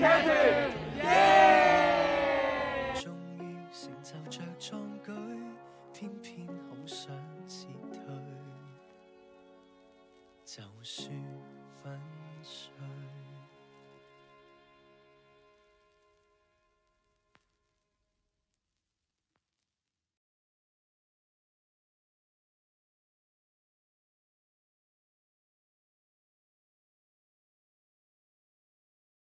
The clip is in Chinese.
耶。终成就偏偏好想撤退就算粉碎